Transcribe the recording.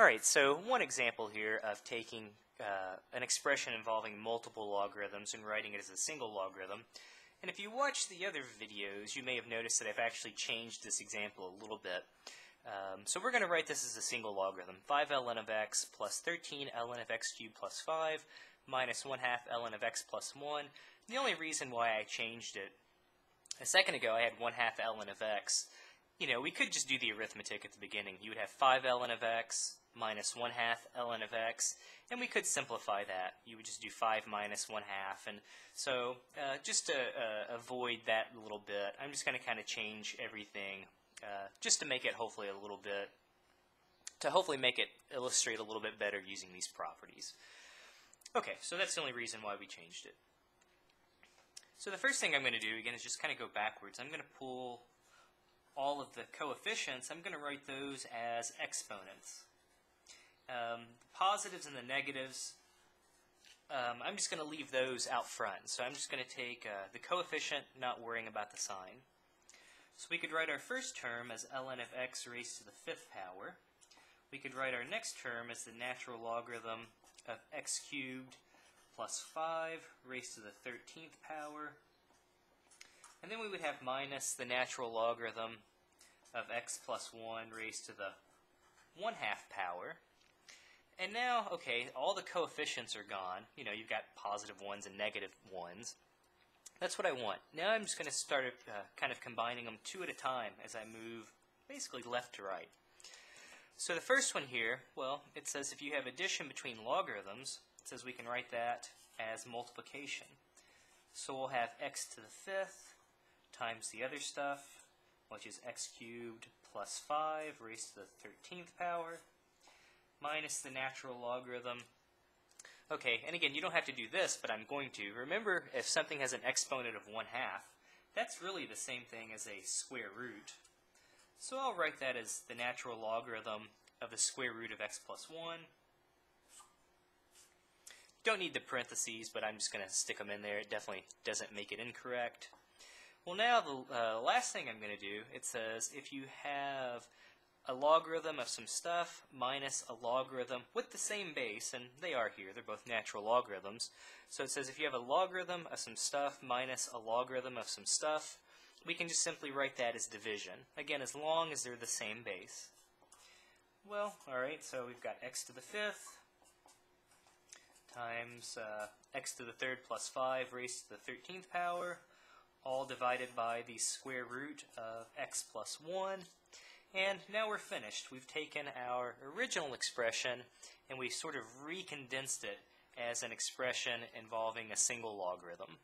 Alright, so one example here of taking uh, an expression involving multiple logarithms and writing it as a single logarithm. And if you watch the other videos, you may have noticed that I've actually changed this example a little bit. Um, so we're going to write this as a single logarithm. 5 ln of x plus 13 ln of x cubed plus 5 minus 1 half ln of x plus 1. the only reason why I changed it, a second ago I had 1 half ln of x. You know, we could just do the arithmetic at the beginning. You would have 5 ln of x minus 1 half ln of x, and we could simplify that. You would just do 5 minus 1 half, and so uh, just to uh, avoid that a little bit, I'm just going to kind of change everything uh, just to make it hopefully a little bit, to hopefully make it illustrate a little bit better using these properties. Okay, so that's the only reason why we changed it. So the first thing I'm going to do, again, is just kind of go backwards. I'm going to pull all of the coefficients, I'm going to write those as exponents. Um, the positives and the negatives, um, I'm just going to leave those out front. So I'm just going to take uh, the coefficient, not worrying about the sign. So we could write our first term as ln of x raised to the fifth power. We could write our next term as the natural logarithm of x cubed plus 5 raised to the 13th power. And then we would have minus the natural logarithm of x plus 1 raised to the 1 half power. And now, okay, all the coefficients are gone. You know, you've got positive ones and negative ones. That's what I want. Now I'm just going to start uh, kind of combining them two at a time as I move basically left to right. So the first one here, well, it says if you have addition between logarithms, it says we can write that as multiplication. So we'll have x to the fifth times the other stuff, which is x cubed plus 5 raised to the 13th power minus the natural logarithm. Okay, and again, you don't have to do this, but I'm going to. Remember, if something has an exponent of 1 half, that's really the same thing as a square root. So I'll write that as the natural logarithm of the square root of x plus 1. Don't need the parentheses, but I'm just going to stick them in there. It definitely doesn't make it incorrect. Well, now the uh, last thing I'm going to do, it says if you have a logarithm of some stuff minus a logarithm with the same base, and they are here, they're both natural logarithms. So it says if you have a logarithm of some stuff minus a logarithm of some stuff, we can just simply write that as division. Again, as long as they're the same base. Well, alright, so we've got x to the fifth times uh, x to the third plus 5 raised to the 13th power, all divided by the square root of x plus 1. And now we're finished. We've taken our original expression and we've sort of recondensed it as an expression involving a single logarithm.